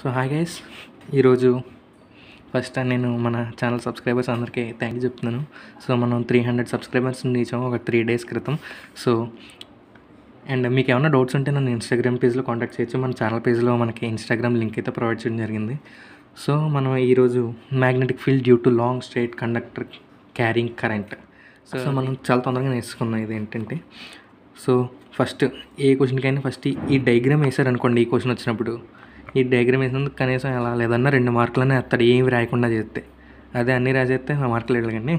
So hi guys ఈరోజు first నేను మన ఛానల్ సబ్స్క్రైబర్స్ అందరికీ థ్యాంక్ యూ చెప్తున్నాను. సో మనం త్రీ హండ్రెడ్ సబ్స్క్రైబర్స్ రీచాము ఒక త్రీ డేస్ క్రితం. సో అండ్ మీకు ఏమైనా డౌట్స్ ఉంటే నన్ను ఇన్స్టాగ్రామ్ పేజ్లో కాంటాక్ట్ చేయొచ్చు. మన ఛానల్ పేజ్లో మనకి ఇన్స్టాగ్రామ్ లింక్ అయితే ప్రొవైడ్ చేయడం జరిగింది. సో మనం ఈరోజు magnetic field due to long straight conductor carrying current so మనం చాలా తొందరగా నేర్చుకున్నాం ఇది ఏంటంటే సో ఫస్ట్ ఏ క్వశ్చన్కైనా ఫస్ట్ ఈ డయాగ్రామ్ వేసారనుకోండి ఈ క్వశ్చన్ వచ్చినప్పుడు. ఈ డయాగ్రామ్ వేసినందుకు కనీసం ఎలా లేదన్నా రెండు మార్కులనే వేస్తాడు ఏమి రాయకుండా చేస్తే. అదే అన్నీ రాసేస్తే ఆ మార్కులు వెళ్ళకండి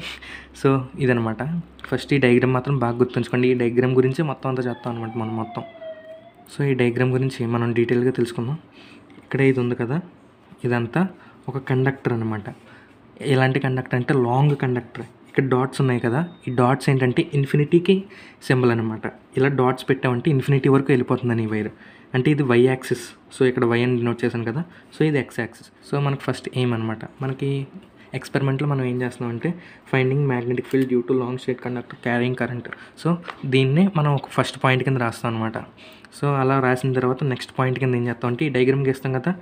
సో ఇదనమాట ఫస్ట్ ఈ డయాగ్రామ్ మాత్రం బాగా గుర్తుంచుకోండి. ఈ డయాగ్రామ్ గురించి మొత్తం అంతా చెప్తాం అనమాట మనం మొత్తం. సో ఈ డయాగ్రామ్ గురించి మనం డీటెయిల్గా తెలుసుకుందాం. ఇక్కడ ఇది ఉంది కదా. ఇదంతా ఒక కండక్టర్ అనమాట ఎలాంటి కండక్టర్ అంటే లాంగ్ కండక్టర్ ఇక్కడ డాట్స్ ఉన్నాయి కదా. ఈ డాట్స్ ఏంటంటే ఇన్ఫినిటీకి సింబల్ అనమాట ఇలా డాట్స్ పెట్టామంటే ఇన్ఫినిటీ వరకు వెళ్ళిపోతుందని ఈ వైర్ అంటే ఇది వై యాక్సిస్ సో ఇక్కడ వై అని నోట్ చేశాను కదా. సో ఇది ఎక్స్ యాక్సిస్ సో మనకు ఫస్ట్ ఎయిమ్ అనమాట మనకి ఎక్స్పెరిమెంట్లో మనం ఏం చేస్తున్నామంటే finding magnetic field due to long straight conductor carrying current so దీన్నే మనం ఒక ఫస్ట్ పాయింట్ కింద రాస్తాం అనమాట సో అలా రాసిన తర్వాత నెక్స్ట్ పాయింట్ కింద ఏం చేస్తాం అంటే ఈ డైగ్రామ్ గీస్తాం కదా.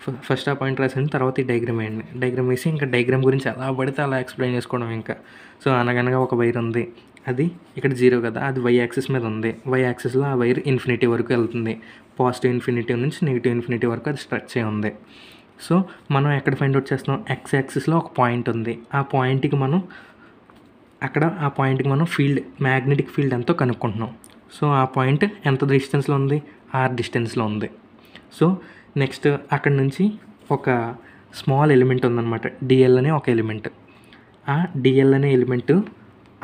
ఫ- ఫస్ట్ ఆ పాయింట్ రాసిన తర్వాత ఈ డైగ్రామ్ వేయండి. డైగ్రామ్ వేసి ఇంకా డైగ్రామ్ గురించి ఎలా పడితే అలా ఎక్స్ప్లెయిన్ చేసుకోవడం ఇంకా. సో అనగనగా ఒక వైర్ ఉంది. అది ఇక్కడ జీరో కదా అది వై యాక్సిస్ మీద ఉంది. వై యాక్సిస్లో ఆ వైర్ ఇన్ఫినిటీ వరకు వెళ్తుంది. పాజిటివ్ ఇన్ఫినిటీ నుంచి నెగిటివ్ ఇన్ఫినిటీ వరకు అది స్ట్రెచ్ అయి ఉంది. సో మనం ఎక్కడ ఫైండ్ అవుట్ చేస్తున్నాం? ఎక్స్ యాక్సిస్లో ఒక పాయింట్ ఉంది. ఆ పాయింట్కి మనం అక్కడ ఆ పాయింట్కి మనం ఫీల్డ్ మ్యాగ్నెటిక్ ఫీల్డ్ ఎంతో కనుక్కుంటున్నాం. సో ఆ పాయింట్ ఎంత డిస్టెన్స్లో ఉంది? ఆర్ డిస్టెన్స్లో ఉంది. సో నెక్స్ట్ అక్కడ నుంచి ఒక స్మాల్ ఎలిమెంట్ ఉందన్నమాట. డిఎల్ అనే ఒక ఎలిమెంట్ ఆ డిఎల్ అనే ఎలిమెంట్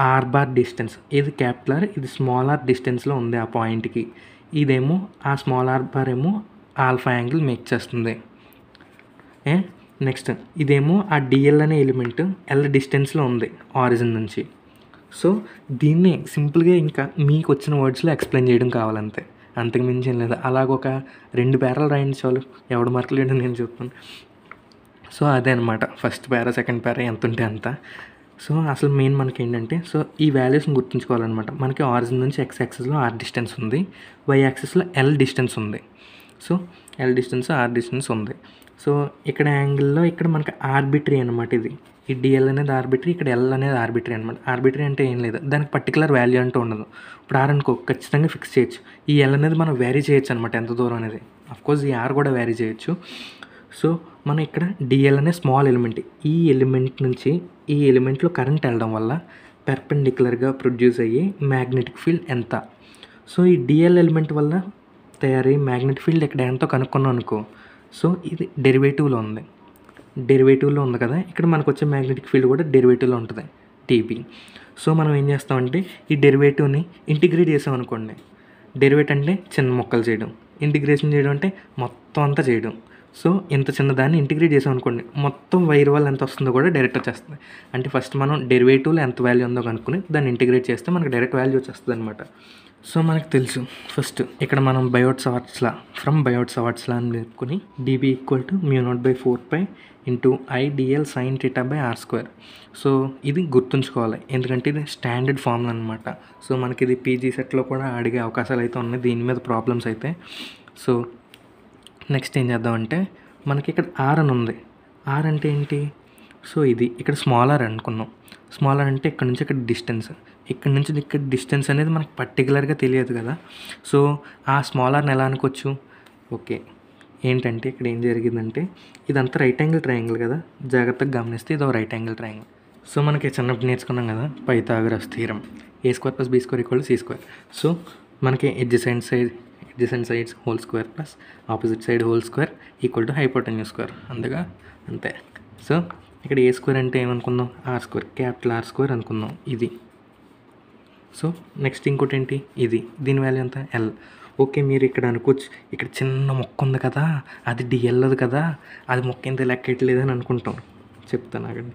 ఆర్ బార్ డిస్టెన్స్ ఇది క్యాపిటల్ ఇది స్మాల్ ఆర్ డిస్టెన్స్లో ఉంది ఆ పాయింట్కి ఇదేమో ఆ స్మాల్ ఆర్ బార్ ఏమో ఆల్ఫా యాంగిల్ మేక్ చేస్తుంది. ఏ? నెక్స్ట్ ఇదేమో ఆ డిఎల్ అనే ఎలిమెంట్ ఎల్ డిస్టెన్స్లో ఉంది ఆరిజిన్ నుంచి. సో దీన్ని సింపుల్గా ఇంకా మీకు వచ్చిన వర్డ్స్లో ఎక్స్ప్లెయిన్ చేయడం కావాలంతే. అంతకు మించి ఏం లేదు. అలాగొక రెండు పేరాలు రాయండి చాలు. ఎవడు మార్కులు ఏంటో నేను చెప్తాను. సో అదే అనమాట ఫస్ట్ పేరా సెకండ్ పేరా ఎంత ఉంటే అంత. సో అసలు మెయిన్ మనకి ఏంటంటే సో ఈ వాల్యూస్ని గుర్తుంచుకోవాలన్నమాట. మనకి ఆరిజిన్ నుంచి ఎక్స్ యాక్సిస్లో ఆర్ డిస్టెన్స్ ఉంది వై యాక్సిస్లో ఎల్ డిస్టెన్స్ ఉంది. So L distance R distance ఉంది. సో ఇక్కడ యాంగిల్లో ఇక్కడ మనకి ఆర్బిటరీ అనమాట ఇది. ఈ డిఎల్ అనేది ఆర్బిటరీ ఇక్కడ ఎల్ అనేది ఆర్బిటరీ అనమాట ఆర్బిటరీ అంటే ఏం లేదు. దానికి పర్టికులర్ వాల్యూ అంటూ ఉండదు. ఇప్పుడు ఆర్ అనుకో ఖచ్చితంగా ఫిక్స్ చేయొచ్చు. ఈ ఎల్ అనేది మనం వ్యారీ చేయొచ్చు అనమాట ఎంత దూరం అనేది. కోర్స్ ఈ ఆర్ కూడా వ్యారీ చేయొచ్చు. సో మనం ఇక్కడ డిఎల్ అనే స్మాల్ ఎలిమెంట్ ఈ ఎలిమెంట్ నుంచి ఈ ఎలిమెంట్లో కరెంట్ వెళ్ళడం వల్ల పెర్పెండిక్యులర్గా ప్రొడ్యూస్ అయ్యే మ్యాగ్నెటిక్ ఫీల్డ్ ఎంత? సో ఈ డిఎల్ ఎలిమెంట్ వల్ల తయారయ్యే మ్యాగ్నెటిక్ ఫీల్డ్ ఇక్కడ ఎంతో కనుక్కున్నాం అనుకో. సో ఇది డెరివేటివ్లో ఉంది. డెరివేటివ్లో ఉంది కదా? ఇక్కడ మనకు వచ్చే మ్యాగ్నెటిక్ ఫీల్డ్ కూడా డెరివేటివ్లో ఉంటుంది టీపీ సో మనం ఏం చేస్తామంటే ఈ డెరివేటివ్ని ఇంటిగ్రేట్ చేసాం అనుకోండి. డెరివేట్ అంటే చిన్న మొక్కలు చేయడం. ఇంటిగ్రేషన్ చేయడం అంటే మొత్తం అంతా చేయడం. సో ఇంత చిన్న దాన్ని ఇంటిగ్రేట్ చేసాం అనుకోండి మొత్తం వైర్ వల్ల ఎంత వస్తుందో కూడా డైరెక్ట్ వచ్చేస్తుంది. అంటే ఫస్ట్ మనం డెరివేటివ్లో ఎంత వాల్యూ ఉందో కనుక్కుని దాన్ని ఇంటిగ్రేట్ చేస్తే మనకు డైరెక్ట్ వాల్యూ వచ్చేస్తుంది అనమాట సో మనకు తెలుసు ఫస్ట్ ఇక్కడ మనం బయోట్ సవాట్స్లా ఫ్రమ్ బయోట్ సవాట్స్లా అని చెప్పుకుని dB equal to mu naught by four pi into IDL sine theta by R square so ఇది గుర్తుంచుకోవాలి ఎందుకంటే ఇది స్టాండర్డ్ ఫార్ములా అనమాట సో మనకి ఇది పీజీ సెట్లో కూడా అడిగే అవకాశాలు అయితే ఉన్నాయి దీని మీద ప్రాబ్లమ్స్ అయితే. సో నెక్స్ట్ ఏం చేద్దామంటే మనకి ఇక్కడ ఆర్ అని ఉంది. ఆర్ అంటే ఏంటి? సో ఇది ఇక్కడ స్మాల్ ఆర్ అనుకున్నాం. స్మాల్ ఆర్ అంటే ఇక్కడ నుంచి ఇక్కడ డిస్టెన్స్ ఇక్కడ నుంచి ఇక్కడ డిస్టెన్స్ అనేది మనకు పర్టికులర్గా తెలియదు కదా. సో ఆ స్మాల్ ఆర్ని ఎలా అనుకోవచ్చు? ఓకే ఏంటంటే ఇక్కడ ఏం జరిగిందంటే ఇదంతా రైట్ యాంగిల్ ట్రయాంగిల్ కదా. జాగ్రత్తగా గమనిస్తే ఇది ఒక రైట్ యాంగిల్ ట్రయాంగిల్ సో మనకి చిన్నప్పుడు నేర్చుకున్నాం కదా పైథాగరస్ స్థిరం A square plus B square equal C square so మనకి adjacent side adjacent sides whole square plus opposite side whole square equal to hypotenuse square అందుగా అంతే. సో ఇక్కడ ఏ స్క్వేర్ అంటే ఏమనుకుందాం? R square capital R square అనుకుందాం. ఇది. So next ఇంకోటి ఏంటి ఇది. దీని వాల్యూ ఎంత? ఎల్ ఓకే మీరు ఇక్కడ అనుకోవచ్చు. ఇక్కడ చిన్న మొక్క ఉంది కదా అది డిఎల్ది కదా అది మొక్క ఎంత లెక్కట్లేదు అని అనుకుంటాం. చెప్తాను ఆగండి.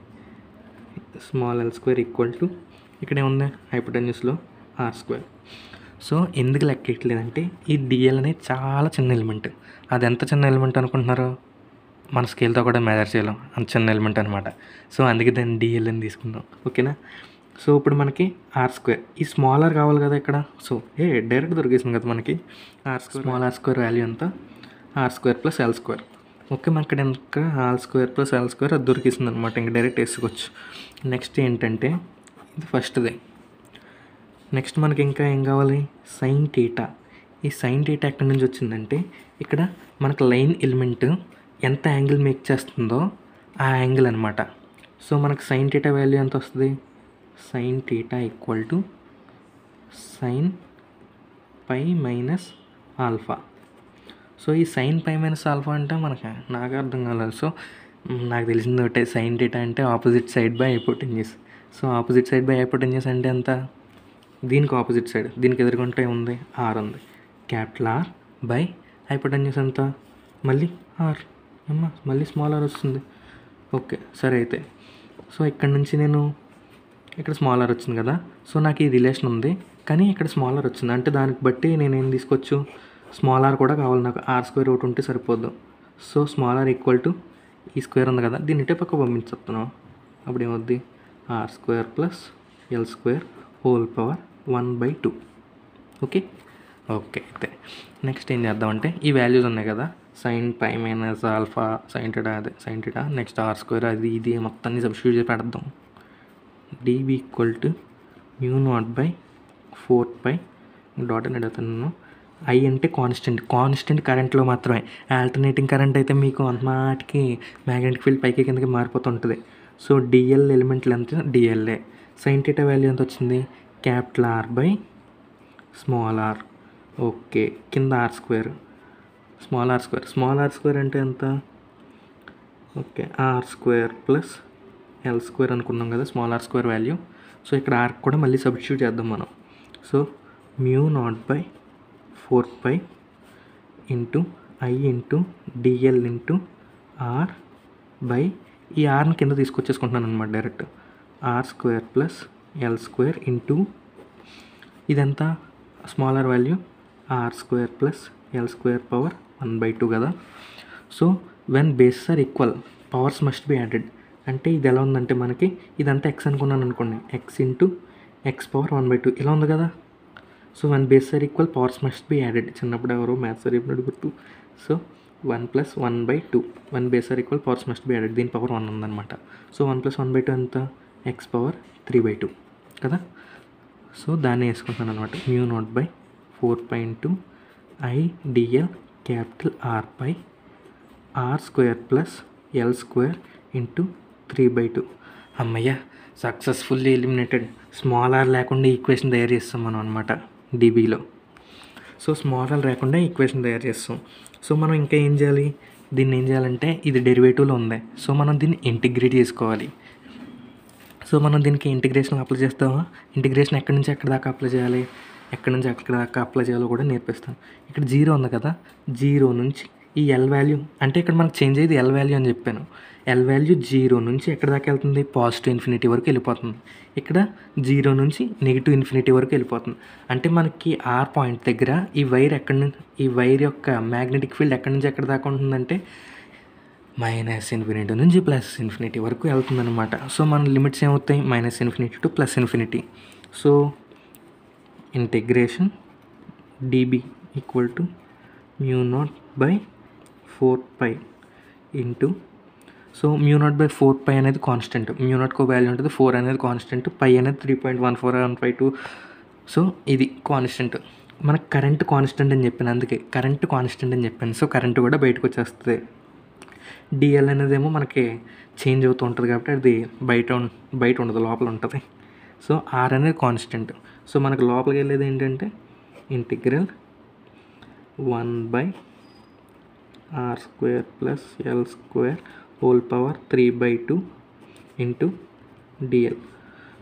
Small L square equal to ఇక్కడ ఏముంది? హైపోటెన్యూస్లో ఆర్ స్క్వేర్ సో ఎందుకు లెక్కట్లేదంటే ఈ డిఎల్ అనేది చాలా చిన్న ఎలిమెంట్ అది ఎంత చిన్న ఎలిమెంట్ అనుకుంటున్నారు? మన స్కేల్తో కూడా మెజర్ చేయలేం. అంత చిన్న ఎలిమెంట్ అనమాట సో అందుకే దాన్ని డిఎల్ అని తీసుకుందాం. ఓకేనా? సో ఇప్పుడు మనకి ఆర్ స్క్వేర్ ఈ స్మాల్ ఆర్ కావాలి కదా ఇక్కడ. సో ఏ డైరెక్ట్ దొరికేసింది కదా మనకి. R square small R square value ఎంత? R square plus L square okay మనకి ఇక్కడ ఇంకా L square plus L square అది దొరికిస్తుంది అనమాట ఇంకా డైరెక్ట్ వేసుకోవచ్చు. నెక్స్ట్ ఏంటంటే ఇది ఫస్ట్ది నెక్స్ట్ మనకి ఇంకా ఏం కావాలి? Sine theta. ఈ సైన్ టీటా ఎక్కడి నుంచి వచ్చిందంటే ఇక్కడ మనకు లైన్ ఎలిమెంట్ ఎంత యాంగిల్ మేక్ చేస్తుందో ఆ యాంగిల్ అనమాట సో మనకు సైన్ టీటా వాల్యూ ఎంత వస్తుంది? Sine theta equal to sine pi minus alpha. So ఈ సైన్ పై మైనస్ ఆల్ఫా అంటే మనకి నాకు అర్థం కాలేదు. సో నాకు తెలిసింది ఒకటే సైన్ టీటా అంటే opposite side by hypotenuse. So opposite side by hypotenuse అంటే ఎంత? దీనికి ఆపోజిట్ సైడ్ దీనికి ఎదురుకుంటే ఉంది ఆర్ ఉంది. క్యాపిటల్ ఆర్ బై హైపోటెన్యూస్ ఎంత? మళ్ళీ ఆర్ అమ్మ మళ్ళీ స్మాల్ ఆర్ వస్తుంది. ఓకే సరే అయితే. సో ఇక్కడ నుంచి నేను ఇక్కడ స్మాల్ ఆర్ వచ్చింది కదా. సో నాకు ఈ రిలేషన్ ఉంది కానీ ఇక్కడ స్మాల్ ఆర్ వచ్చింది. అంటే దానికి బట్టి నేను ఏం తీసుకోవచ్చు? స్మాల్ ఆర్ కూడా కావాలి నాకు. ఆర్ స్క్వేర్ ఒకటి ఉంటే సరిపోద్దు. So small R equal to ఈ స్క్వేర్ ఉంది కదా. దీన్ని ఇటే పక్క పంపించేస్తున్నాం. అప్పుడు ఏమవుద్ది R square plus L square whole power one by two okay okay అయితే. నెక్స్ట్ ఏం చేద్దామంటే ఈ వాల్యూస్ ఉన్నాయి కదా? Sine pi minus alpha sine theta అదే sine theta next R square అది ఇది మొత్తాన్ని సబ్స్టిట్యూట్ చేసి పెడదాం. DB equal to mu naught by four pi dot అని అడుగుతున్నాను. ఐ అంటే కాన్స్టెంట్ కాన్స్టెంట్ కరెంట్లో మాత్రమే. ఆల్టర్నేటింగ్ కరెంట్ అయితే మీకు అంతమాటికి మ్యాగ్నెటిక్ ఫీల్డ్ పైకి కిందకి మారిపోతుంటుంది so DL element length DLA sine theta value ఎంత వచ్చింది? Capital R by small R okay కింద R square small R square small R square అంటే ఎంత? Okay R square plus L square అనుకున్నాం కదా small R square value so ఇక్కడ R కూడా మళ్ళీ సబ్స్టిట్యూట్ చేద్దాం మనం. So mu naught by four by into I into DL into R by ఈ ఆర్ని కింద తీసుకొచ్చేసుకుంటున్నాను అనమాట direct R square plus L square into ఇదంతా smaller value R square plus L square power one by two కదా. So when bases are equal powers must be added అంటే ఇది ఎలా ఉందంటే మనకి ఇదంతా ఎక్స్ అనుకున్నాను అనుకోండి. X into x power one by two ఇలా ఉంది కదా. So one base are equal powers must be added చిన్నప్పుడు ఎవరో మ్యాథ్స్ సరిపోయినట్టు చెప్పినట్టు గుర్తు. So one plus one by two. One base are equal powers must be added దీని power one ఉందన్నమాట. So one plus one by two ఎంత? X power three by two కదా? So దాన్ని వేసుకుంటాను అనమాట mu naught by four pi two IDL capital R pi R square plus L square into three by two అమ్మయ్య successfully eliminated small R లేకుండా equation తయారు చేస్తాం మనం అనమాట డీబీలో సో స్మాల్ ఆర్ లేకుండా ఈక్వేషన్ తయారు చేస్తాం. సో మనం ఇంకా ఏం చేయాలి? దీన్ని ఏం చేయాలంటే ఇది డెరివేటివ్లో ఉంది. సో మనం దీన్ని ఇంటిగ్రేట్ చేసుకోవాలి. సో మనం దీనికి ఇంటిగ్రేషన్ అప్లై చేస్తామా? ఇంటిగ్రేషన్ ఎక్కడి నుంచి ఎక్కడి దాకా అప్లై చేయాలి? ఎక్కడి నుంచి ఎక్కడి దాకా అప్లై చేయాలో కూడా నేర్పిస్తాను ఇక్కడ జీరో ఉంది కదా? జీరో నుంచి ఈ ఎల్ వాల్యూ అంటే ఇక్కడ మనకు చేంజ్ అయ్యేది ఎల్ వాల్యూ అని చెప్పాను. ఎల్ వాల్యూ జీరో నుంచి ఎక్కడి దాకా వెళ్తుంది? పాజిటివ్ ఇన్ఫినిటీ వరకు వెళ్ళిపోతుంది. ఇక్కడ జీరో నుంచి నెగిటివ్ ఇన్ఫినిటీ వరకు వెళ్ళిపోతుంది. అంటే మనకి ఆర్ పాయింట్ దగ్గర ఈ వైర్ ఎక్కడి నుంచి ఈ వైర్ యొక్క మ్యాగ్నెటిక్ ఫీల్డ్ ఎక్కడి నుంచి ఎక్కడ దాకా ఉంటుందంటే మైనస్ ఇన్ఫినిటీ నుంచి ప్లస్ ఇన్ఫినిటీ వరకు వెళ్తుందనమాట సో మన లిమిట్స్ ఏమవుతాయి? Minus infinity to plus infinity so integration DB equal to mu naught by four pi into. So mu naught by four pi అనేది కాన్స్టెంట్. మ్యూ ఒక వాల్యూ ఉంటుంది. Four అనేది constant. Pi అనేది three point one four one five two so ఇది constant. మనకు current constant అని చెప్పాను అందుకే. కరెంట్ కాన్స్టెంట్ అని చెప్పాను. సో కరెంట్ కూడా బయటకు వచ్చేస్తుంది. డిఎల్ అనేదేమో మనకి చేంజ్ అవుతూ ఉంటుంది కాబట్టి అది బయట బయట ఉండదు లోపల ఉంటుంది. సో ఆర్ అనేది కాన్స్టెంట్. సో మనకు లోపలికి వెళ్ళేది ఏంటంటే integral one by R square plus L square whole power three by two into DL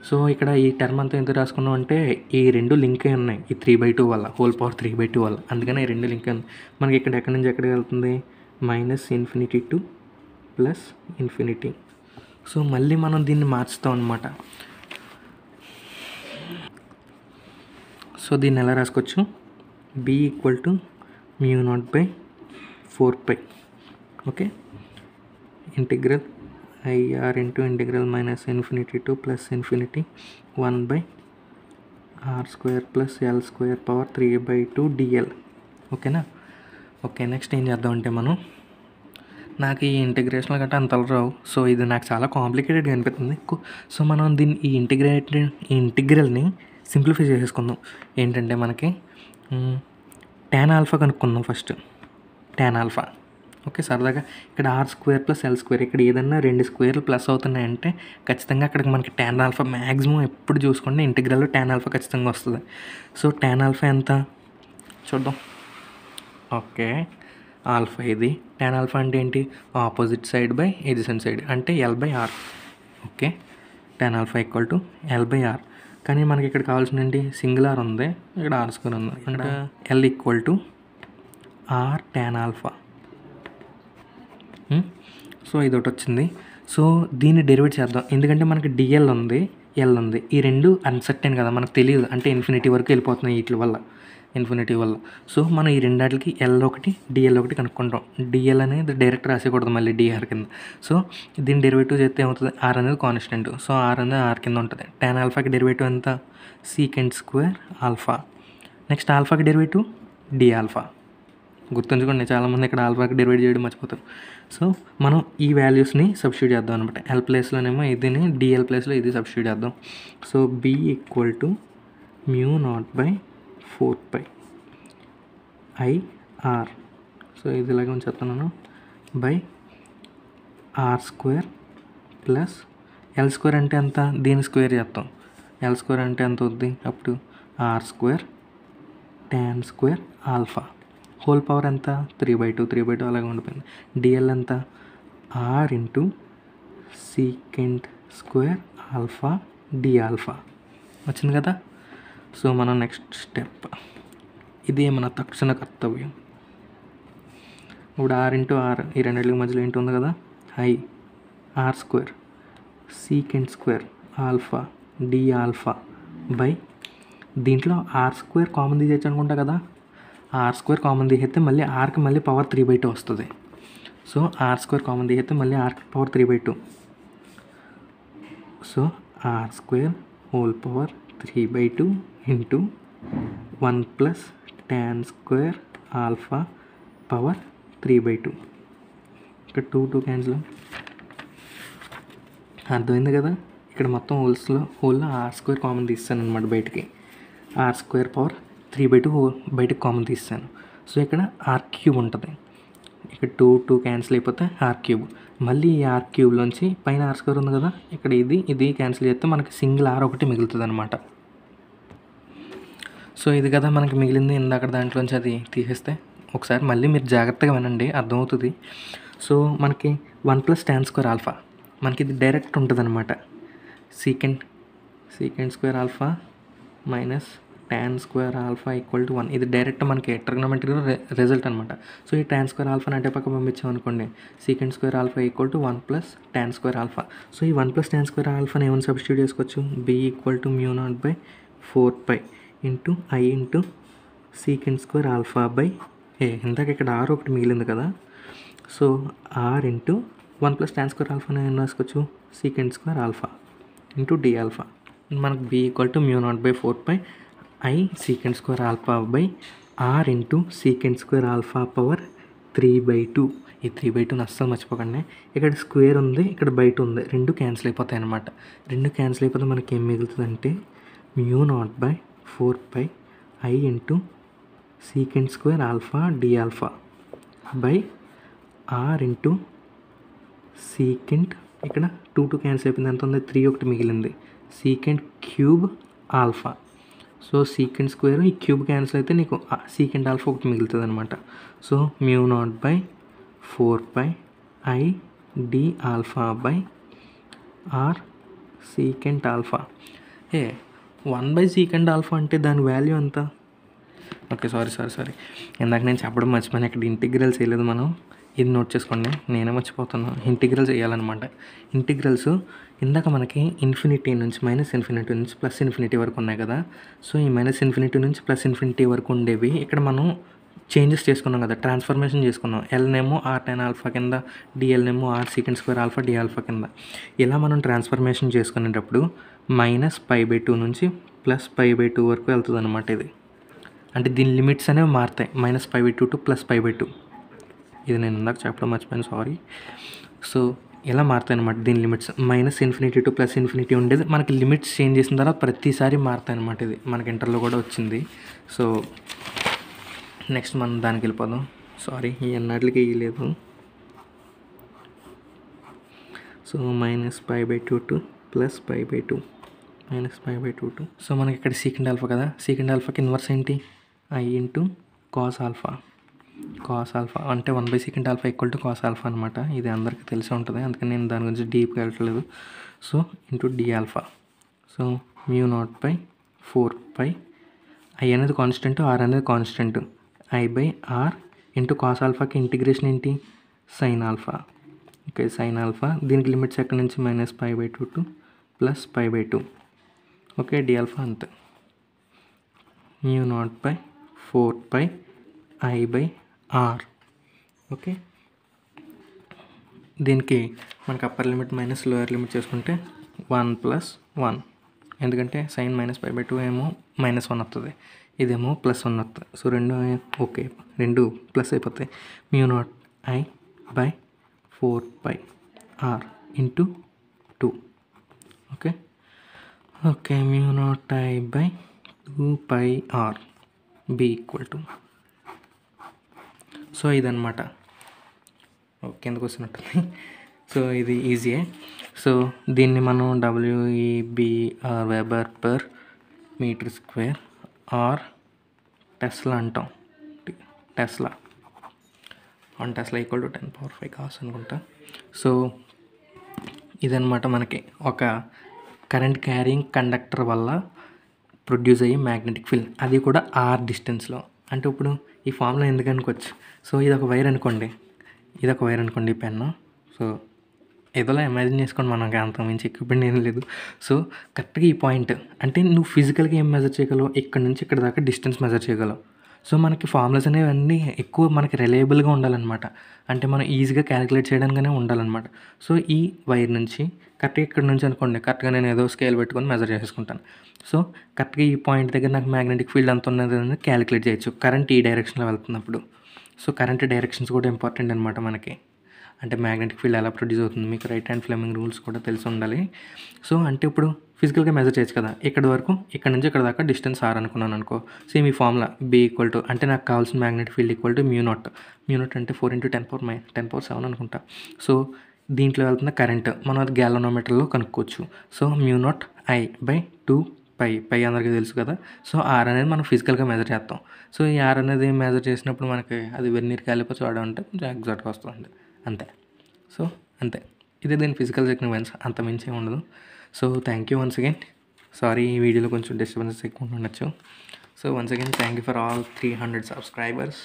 so ఇక్కడ ఈ టర్మ్ అంతా ఎందుకు రాసుకున్నాం అంటే ఈ రెండు లింక్ ఉన్నాయి. ఈ త్రీ బై టూ వల్ల whole power three by two వల్ల. అందుకని ఈ రెండు లింక్ ఉంది. మనకి ఇక్కడ ఎక్కడి నుంచి ఎక్కడికి వెళ్తుంది? Minus infinity to plus infinity so మళ్ళీ మనం దీన్ని మార్చుతాం అనమాట సో దీన్ని ఎలా రాసుకోవచ్చు? B equal to mu naught by four pi. Okay? Integral IR into integral minus infinity to plus infinity one by R square plus L square power three by two DL. ఓకేనా? Okay next ఏం చేద్దామంటే మనం నాకు ఈ ఇంటిగ్రేషన్లు గట్రా అంత రావు. So ఇది నాకు చాలా కాంప్లికేటెడ్గా అనిపిస్తుంది. సో మనం దీన్ని ఈ ఇంటిగ్రేటెడ్ ఈ ఇంటిగ్రల్ని సింప్లిఫై చేసేసుకుందాం. ఏంటంటే మనకి ట్యాన్ ఆల్ఫా కనుక్కుందాం ఫస్ట్. ట్యాన్ ఆల్ఫా ఓకే సరదాగా ఇక్కడ R square plus L square ఇక్కడ ఏదన్నా రెండు స్క్వేర్లు ప్లస్ అవుతున్నాయంటే ఖచ్చితంగా అక్కడికి మనకి ట్యాన్ ఆల్ఫా మ్యాక్సిమం ఎప్పుడు చూసుకుంటే ఇంటిగ్రల్లో ట్యాన్ ఆల్ఫా ఖచ్చితంగా వస్తుంది. సో ట్యాన్ ఆల్ఫా ఎంత? చూద్దాం. ఓకే ఆల్ఫా ఇది. ట్యాన్ ఆల్ఫా అంటే ఏంటి? Opposite side by adjacent side అంటే L by R okay tan alpha equal to L by R కానీ మనకి ఇక్కడ కావాల్సిన ఏంటి? సింగిల్ ఆర్ ఉంది. ఇక్కడ ఆర్ స్క్వేర్ ఉంది. అంటే L equal to R tan alpha. So ఇది ఒకటి వచ్చింది. సో దీన్ని డెరివేట్ చేద్దాం. ఎందుకంటే మనకి డిఎల్ ఉంది ఎల్ ఉంది. ఈ రెండు అన్సర్టెన్ కదా మనకు తెలియదు. అంటే ఇన్ఫినిటీ వరకు వెళ్ళిపోతున్నాయి వీటి వల్ల. ఇన్ఫినిటీ వల్ల. సో మనం ఈ రెండాటికి ఎల్ ఒకటి డిఎల్ ఒకటి కనుక్కుంటాం. డిఎల్ అనేది డైరెక్ట్ రాసేయకూడదు మళ్ళీ డిఆర్ కింద. సో దీని డెరివేటివ్ చేస్తే ఏమవుతుంది? ఆర్ అనేది కాన్స్టెంట్ సో ఆర్ అనేది ఆర్ కింద ఉంటుంది. టెన్ ఆల్ఫాకి డెరివేటివ్ ఎంత? Secant square alpha. నెక్స్ట్ ఆల్ఫాకి డెరివేటివ్ డి ఆల్ఫా. గుర్తుంచుకోండి చాలామంది ఇక్కడ ఆల్ఫాకి డివైడ్ చేయడం మర్చిపోతారు. సో మనం ఈ వాల్యూస్ని సబ్స్టిట్యూట్ చేద్దాం అనమాట ఎల్ ప్లేస్లోనేమో ఇదిని డిఎల్ ప్లేస్లో ఇది సబ్స్టిట్యూట్ చేద్దాం. So B equal to mu naught by four by IR so ఇది ఇలాగే ఉంచేస్తున్నాను by R square plus L square అంటే ఎంత? దీని స్క్వేర్ చేస్తాం. ఎల్ స్క్వేర్ అంటే ఎంత అవుద్ది? అప్పుడు R square tan square alpha whole power ఎంత? Three by two three by two అలాగే ఉండిపోయింది. డిఎల్ ఎంత? R into secant square alpha D alpha. వచ్చింది కదా? సో మన నెక్స్ట్ స్టెప్. ఇది మన తక్షణ కర్తవ్యం. ఇప్పుడు ఆర్ ఇంటూ ఆర్ ఈ రెండింటికి మధ్యలో ఏంటి ఉంది కదా? I r square. Secant square alpha d alpha by దీంట్లో ఆర్ స్క్వేర్ కామన్ తీసేచ్చు అనుకుంటా కదా? ఆర్ స్క్వేర్ కామన్ తీసేస్తే మళ్ళీ ఆర్కి మళ్ళీ పవర్ త్రీ బై టూ వస్తుంది సో ఆర్ స్క్వేర్ కామన్ తీసేస్తే మళ్ళీ ఆర్కి power three by two so r square whole power three by two into one plus tan square alpha power three by two ఇక్కడ two two cancel అర్థమైంది కదా ఇక్కడ మొత్తం హోల్స్లో హోల్లో r square common తీస్తాను అనమాట బయటికి R square power three by two బయటకు common తీస్తాను. సో ఇక్కడ ఆర్ క్యూబ్ ఉంటుంది. ఇక్కడ టూ టూ క్యాన్సిల్ అయిపోతే ఆర్ క్యూబ్ మళ్ళీ ఈ ఆర్ క్యూబ్లోంచి పైన ఆర్ స్క్వేర్ ఉంది కదా ఇక్కడ ఇది ఇది క్యాన్సిల్ చేస్తే మనకి సింగిల్ ఆర్ ఒకటి మిగులుతుంది అనమాట సో ఇది కదా మనకి మిగిలింది. ఇందాక దాంట్లోంచి అది తీసేస్తే ఒకసారి మళ్ళీ మీరు జాగ్రత్తగా వినండి అర్థమవుతుంది. సో మనకి one plus tan square alpha మనకి ఇది డైరెక్ట్ ఉంటుంది అనమాట secant secant square alpha minus tan square alpha equal to one ఇది డైరెక్ట్ మనకి ట్రిగ్నోమెట్రీ రిజల్ట్ అనమాట సో ఈ టాన్ స్క్వేర్ ఆల్ఫాని అంటే పక్క పంపించాం అనుకోండి. Secant square alpha equal to one plus tan square alpha so ఈ వన్ ప్లస్ టాన్ స్క్వేర్ ఆల్ఫాని ఏమైనా సబ్స్టిట్యూట్ చేసుకోవచ్చు? B equal to mu naught by four pi into I into secant square alpha by ఏ ఇందాక ఇక్కడ R ఒకటి మిగిలింది కదా. So R into one plus tan square ఆల్ఫాని ఏం రాసుకోవచ్చు? Secant square alpha into D alpha మనకు B equal to mu naught by four pi I secant square alpha by R into secant square alpha power three by two ఈ three by టూని అస్సలు మర్చిపోకండి. ఇక్కడ square ఉంది ఇక్కడ బయట ఉంది. రెండు క్యాన్సిల్ అయిపోతాయి అన్నమాట. రెండు క్యాన్సిల్ అయిపోతే మనకి ఏం మిగులుతుందంటే mu naught by four by I into secant square alpha D alpha by R into secant ఇక్కడ టూ టూ క్యాన్సిల్ అయిపోయింది. ఎంత ఉంది? త్రీ ఒకటి మిగిలింది. Secant cube alpha so secant square ఈ క్యూబ్ క్యాన్సిల్ అయితే నీకు సీకెంట్ ఆల్ఫా ఒకటి మిగులుతుంది అనమాట so mu naught by four by I D alpha by R secant alpha A one by secant alpha అంటే దాని వాల్యూ ఎంత? ఓకే సారీ సారీ సారీ ఇందాక నేను చెప్పడం మర్చిపోయాను ఇక్కడ ఇంటిగ్రల్ చేయలేదు మనం. ఇది నోట్ చేసుకోండి. నేనే మర్చిపోతున్నాను. ఇంటిగ్రల్ చేయాలన్నమాట. ఇంటిగ్రల్స్ ఇందాక మనకి ఇన్ఫినిటీ నుంచి మైనస్ ఇన్ఫినిటీ నుంచి ప్లస్ ఇన్ఫినిటీ వరకు ఉన్నాయి కదా. సో ఈ మైనస్ ఇన్ఫినిటీ నుంచి ప్లస్ ఇన్ఫినిటీ వరకు ఉండేవి ఇక్కడ మనం చేంజెస్ చేసుకున్నాం కదా. ట్రాన్స్ఫర్మేషన్ చేసుకున్నాం. ఎల్నేమో ఆర్ టెన్ ఆల్ఫా కింద డిఎల్నేమో R secant square alpha D alpha కింద. ఇలా మనం ట్రాన్స్ఫర్మేషన్ చేసుకునేటప్పుడు మైనస్ పై బై టూ నుంచి ప్లస్ పై బై టూ వరకు వెళ్తుంది అనమాట ఇది. అంటే దీని లిమిట్స్ అనేవి మారుతాయి. Minus five by two to plus five by two. ఇది నేను ఇందాక చెప్పడం మర్చిపోయాను సారీ. సో ఇలా మారుతాయి అనమాట దీని limits. Minus infinity to plus infinity ఉండేది. మనకి లిమిట్స్ చేంజ్ చేసిన తర్వాత ప్రతిసారి మారుతాయి అనమాట ఇది. మనకి ఇంటర్లో కూడా వచ్చింది. సో నెక్స్ట్ మనం దానికి వెళ్ళిపోదాం. సారీ ఈ అన్నట్లకి ఇయ్యలేదు. So minus pi by two to plus pi by two. Minus pi by two to. So మనకి ఇక్కడ సీకెండ్ ఆల్ఫా కదా. సీకెండ్ ఆల్ఫాకి ఇన్వర్స్ ఏంటి? I into cos alpha cos alpha అంటే one by secant alpha equal to cos alpha అనమాట ఇది అందరికీ తెలిసి ఉంటుంది. అందుకని నేను దాని గురించి డీప్గా వెళ్ళట్లేదు. So into D alpha so mu naught by four by I అనేది కాన్స్టెంట్ ఆర్ అనేది constant I by R into cos ఆల్ఫాకి integration ఏంటి? Sine alpha okay sine alpha దీనికి లిమిట్స్ ఎక్కడి నుంచి? Minus pi by two to plus pi by two okay D alpha అంతే. Mu naught by four by I by R. Okay? దీనికి మనకి upper limit minus lower limit చేసుకుంటే one plus one. ఎందుకంటే sine minus five by two ఏమో minus one వస్తుంది ఇదేమో plus one వస్తుంది so రెండు ఓకే. రెండు ప్లస్ అయిపోతాయి. Mu naught I by four by R into two. Okay? Okay mu naught I by two pi R. B equal to so ఇదన్నమాట. Okay కిందకు వస్తున్నట్టుంది. సో ఇది ఈజీయే సో దీన్ని మనం WEBR weber per metre square or tesla అంటాం. Tesla one tesla equal to ten power five gauss అనుకుంటా. So ఇదనమాట మనకి. ఒక కరెంట్ క్యారింగ్ కండక్టర్ వల్ల ప్రొడ్యూస్ అయ్యే మ్యాగ్నెటిక్ ఫీల్డ్ అది కూడా ఆర్ డిస్టెన్స్లో అంటే ఇప్పుడు ఈ ఫామ్లో ఎందుకు అనుకోవచ్చు? సో ఇది ఒక వైర్ అనుకోండి. ఇది ఒక వైర్ అనుకోండి ఈ పెన్ను సో ఏదోలా ఇమాజిన్ చేసుకోండి మనకి అంత మించి ఎక్విప్మెంట్ ఏం లేదు. సో కరెక్ట్గా ఈ పాయింట్ అంటే నువ్వు ఫిజికల్గా ఏం మెజర్ చేయగలవు? ఇక్కడ నుంచి ఇక్కడ దాకా డిస్టెన్స్ మెజర్ చేయగలవు. సో మనకి ఫార్ములాస్ అనేవి అన్నీ ఎక్కువ మనకి రిలయబుల్గా ఉండాలన్నమాట. అంటే మనం ఈజీగా క్యాలిక్యులేట్ చేయడానికనే ఉండాలన్నమాట. సో ఈ వైర్ నుంచి కరెక్ట్గా ఇక్కడ నుంచి అనుకోండి కరెక్ట్గా నేను ఏదో స్కేల్ పెట్టుకొని మెజర్ చేసుకుంటాను సో కరెక్ట్గా ఈ పాయింట్ దగ్గర నాకు మ్యాగ్నెటిక్ ఫీల్డ్ ఎంత ఉన్నది అనేది క్యాలిక్యులేట్ చేయొచ్చు. కరెంట్ ఈ డైరెక్షన్లో వెళ్తున్నప్పుడు. సో కరెంట్ డైరెక్షన్స్ కూడా ఇంపార్టెంట్ అనమాట మనకి. అంటే మ్యాగ్నెటిక్ ఫీల్డ్ ఎలా ప్రొడ్యూస్ అవుతుంది మీకు రైట్ హ్యాండ్ ఫ్లేమింగ్ రూల్స్ కూడా తెలిసి ఉండాలి. సో అంటే ఇప్పుడు ఫిజికల్గా మెజర్ చేయొచ్చు కదా. ఇక్కడ వరకు ఇక్కడ నుంచి ఇక్కడ దాకా డిస్టెన్స్ ఆర్ అనుకున్నాను అనుకో. సేమ్ ఈ ఫార్ములా బి ఈక్వల్ టు అంటే నాకు కావాల్సిన magnet field equal to mu naught mu naught అంటే ఫోర్ ఇంటూ టెన్ పవర్ మై టెన్ పవర్ సెవెన్ అనుకుంటా. సో దీంట్లో వెళ్తున్న కరెంట్ మనం అది గ్యాలనోమీటర్లో కనుక్కోవచ్చు. So mu naught I by two pi pi అందరికీ తెలుసు కదా. సో ఆర్ అనేది మనం ఫిజికల్గా మెజర్ చేస్తాం. సో ఈ ఆర్ అనేది మెజర్ చేసినప్పుడు మనకి అది వెన్నీరు క్యాలిపర్ చూడడం అంటే కొంచెం ఎగ్జాక్ట్గా వస్తుంది అంతే. సో అంతే. ఇదే దీని ఫిజికల్ సిగ్నిఫికెన్స్ అంత మించి ఏం ఉండదు. So thank you once again sorry ఈ వీడియోలో కొంచెం డిస్టర్బెన్సెస్ ఎక్కువ ఉండొచ్చు. So once again thank you for all three hundred subscribers